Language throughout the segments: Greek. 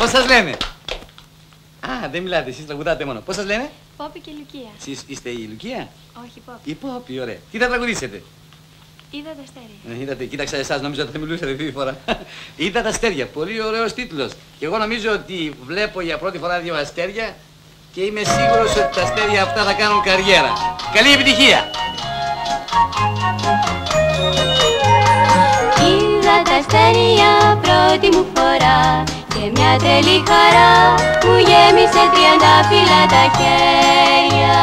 Πώς σας λένε; Α, δεν μιλάτε, εσείς τραγουδάτε μόνο. Πώς σας λένε; Πόπη και Λουκία. Εσείς είστε η Λουκία; Όχι, Πόπη. Η Πόπη, ωραία. Τι θα τραγουδήσετε; Είδα τα αστέρια. Ε, είδατε, κοίταξα εσάς, νόμιζα ότι θα μιλούσατε αυτή τη φορά. Είδα τα αστέρια, πολύ ωραίος τίτλος. Και εγώ νομίζω ότι βλέπω για πρώτη φορά δύο αστέρια και είμαι σίγουρος ότι τα αστέρια αυτά θα κάνουν καριέρα. Καλή επιτυχία. Μια τρελή χαρά μου γέμισε τριάντα φύλλα τα χέρια.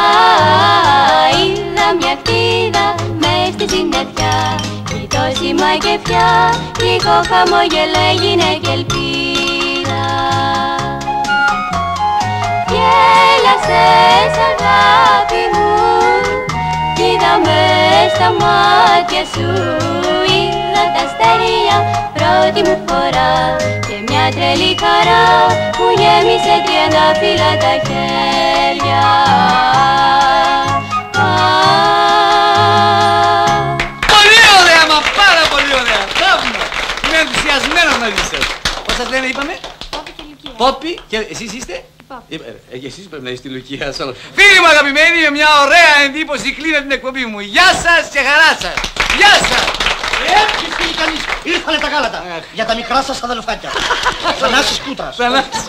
Α, είδα μια χτίδα μες στη συννεφιά κι τόση μαγευτιά λίγο χαμόγελο έγινε και ελπίδα. Γέλασες αγάπη μου Είδα μες στα μάτια σου Είδα τα αστέρια πρώτη μου φορά Και μια τρελή χαρά Που γέμισε τριάντα φύλλα τα χέρια Α, Πολύ ωραία, μα πάρα πολύ ωραία. Θαύμα. Είμαι ενθουσιασμένος μαζί σας. Πώς σας λένε, είπαμε; Πόπη και Λουκία Πόπι και εσείς είστε; Πόπη. Ε, ε, ε, εσείς πρέπει να είστε η Λουκία σε όλο. Φίλοι μου αγαπημένοι, με μια ωραία εντύπωση κλείνω την εκπομπή μου. Γεια σας και χαρά σας. Γεια σας. Ε, ποιος πήγε κανείς. Ήρθανε τα γάλατα. Για τα μικρά σας αδελφάκια. Θανάσης Κούτρας. Θανάσης.